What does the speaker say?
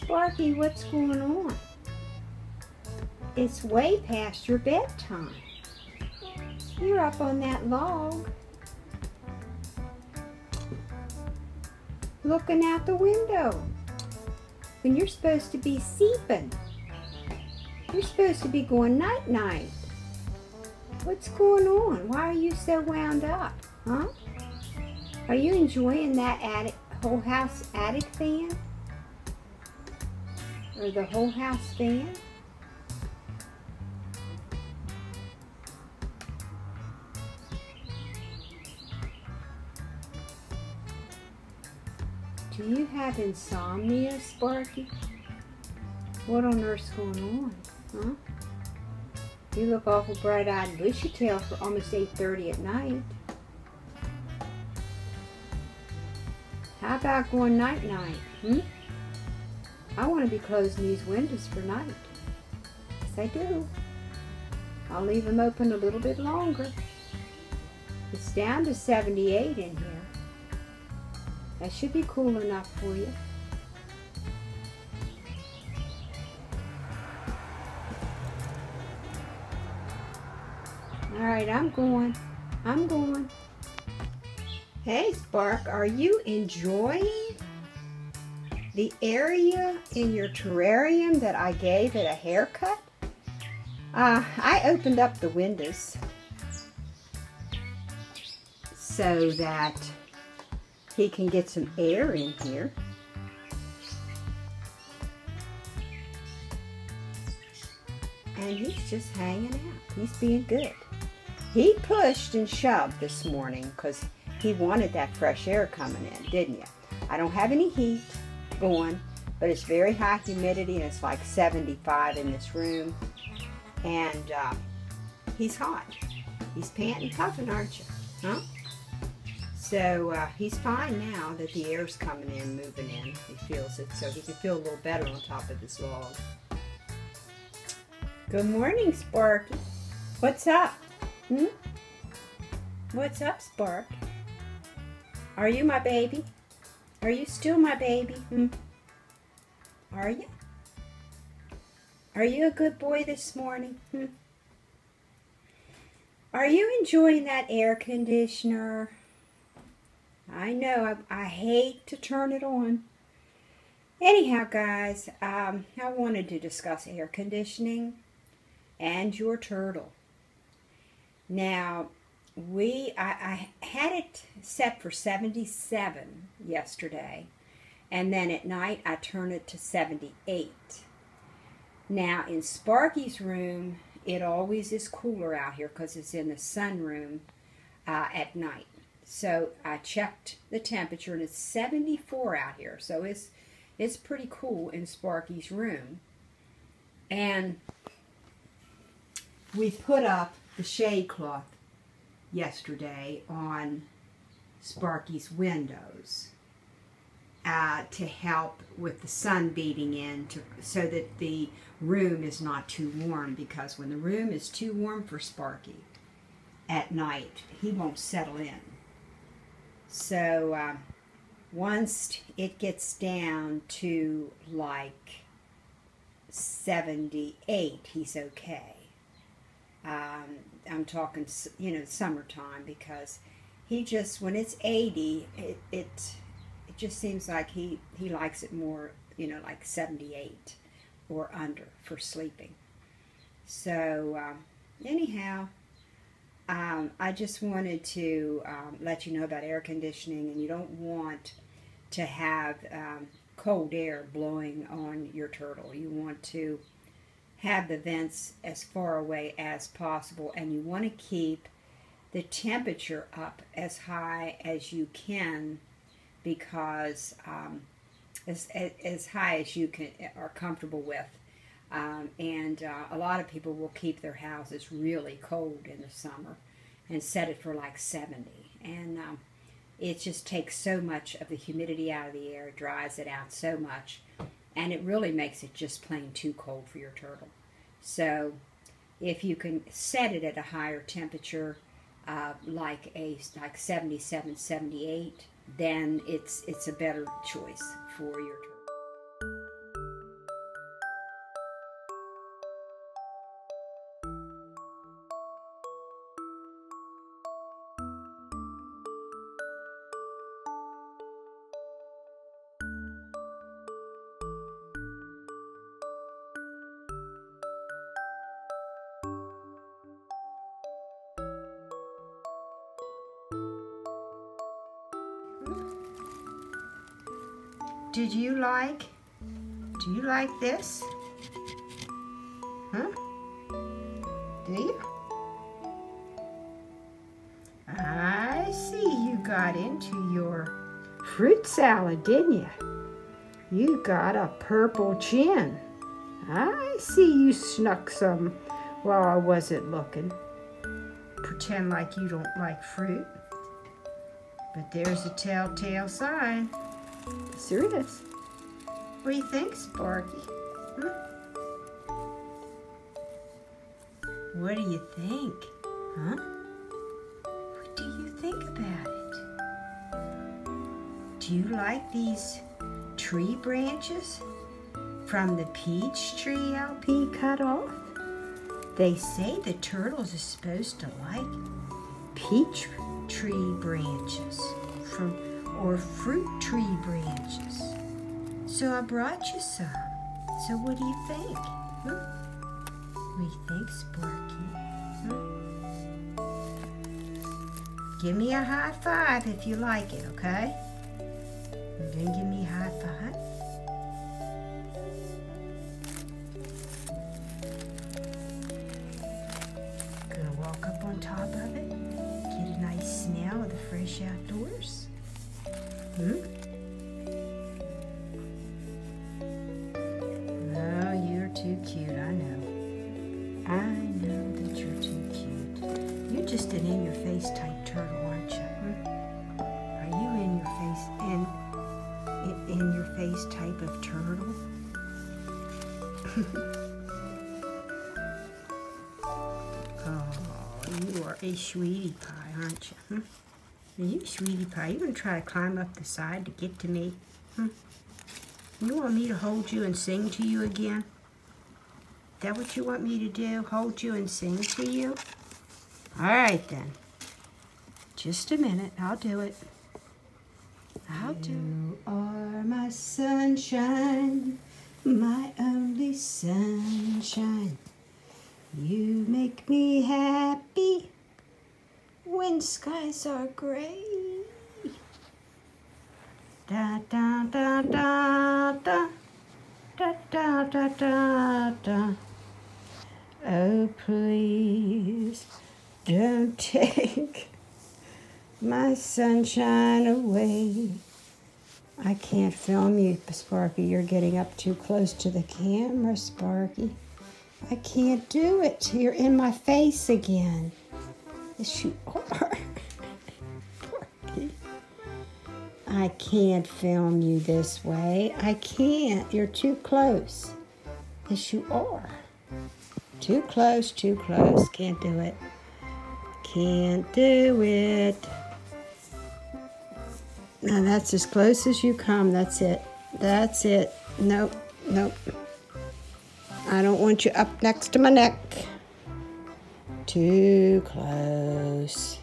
Sparky, what's going on? It's way past your bedtime. You're up on that log. Looking out the window. When you're supposed to be sleeping. You're supposed to be going night-night. What's going on? Why are you so wound up? Huh? Are you enjoying that attic, whole house attic fan? Or the whole house fan? Do you have insomnia, Sparky? What on earth's going on, huh? You look awful bright-eyed and bushy-tailed for almost 8.30 at night. How about going night-night, hmm? I want to be closing these windows for night. Yes, I do. I'll leave them open a little bit longer. It's down to 78 in here. That should be cool enough for you. All right, I'm going. I'm going. Hey, Spark, are you enjoying the area in your terrarium that I gave it a haircut? Uh, I opened up the windows so that he can get some air in here. And he's just hanging out. He's being good. He pushed and shoved this morning because he wanted that fresh air coming in, didn't you? I don't have any heat going, but it's very high humidity and it's like 75 in this room. And uh, he's hot. He's panting, puffing, aren't you? Huh? So uh, he's fine now that the air's coming in, moving in. He feels it, so he can feel a little better on top of this log. Good morning, Sparky. What's up? Hmm? What's up, Spark? Are you my baby? Are you still my baby? Hmm? Are you? Are you a good boy this morning? Hmm? Are you enjoying that air conditioner? I know, I, I hate to turn it on. Anyhow, guys, um, I wanted to discuss air conditioning and your turtle. Now, we I, I had it set for 77 yesterday, and then at night I turned it to 78. Now, in Sparky's room, it always is cooler out here because it's in the sunroom uh, at night. So I checked the temperature and it's 74 out here. So it's it's pretty cool in Sparky's room. And we put up the shade cloth yesterday on Sparky's windows uh, to help with the sun beating in to, so that the room is not too warm because when the room is too warm for Sparky at night, he won't settle in. So uh, once it gets down to like 78, he's okay. Um, I'm talking, you know, summertime because he just, when it's 80, it, it, it just seems like he, he likes it more, you know, like 78 or under for sleeping. So, um, anyhow, um, I just wanted to um, let you know about air conditioning, and you don't want to have um, cold air blowing on your turtle. You want to have the vents as far away as possible, and you want to keep the temperature up as high as you can because um, as, as high as you can are comfortable with. Um, and uh, a lot of people will keep their houses really cold in the summer and set it for like 70. And um, it just takes so much of the humidity out of the air, dries it out so much, and it really makes it just plain too cold for your turtle. So if you can set it at a higher temperature, uh, like a like 77, 78, then it's it's a better choice for your Did you like, do you like this? Huh? Do you? I see you got into your fruit salad, didn't you? You got a purple chin. I see you snuck some while I wasn't looking. Pretend like you don't like fruit. But there's a telltale sign. Is. What do you think, Sparky? What do you think? Huh? What do you think about it? Do you like these tree branches from the peach tree LP cut off? They say the turtles are supposed to like peach tree branches from or fruit tree branches. So I brought you some. So what do you think? Hmm? You think, Sparky? Hmm? Give me a high five if you like it, okay? And then give me a high five. Just an in-your-face type turtle, aren't you? Hmm? Are you in your face in in, in your face type of turtle? oh, you are a sweetie pie, aren't you? Hmm? Are you sweetie pie? You gonna try to climb up the side to get to me? Hmm? You want me to hold you and sing to you again? Is That what you want me to do? Hold you and sing to you? All right then. Just a minute. I'll do it. I'll do You are my sunshine, my only sunshine. You make me happy when skies are gray. Da da da da da da da da da da. Oh please don't take my sunshine away. I can't film you, Sparky. You're getting up too close to the camera, Sparky. I can't do it. You're in my face again. Yes, you are. Sparky. I can't film you this way. I can't. You're too close. Yes, you are. Too close, too close. Can't do it. Can't do it. Now that's as close as you come. That's it. That's it. Nope, nope. I don't want you up next to my neck. Too close.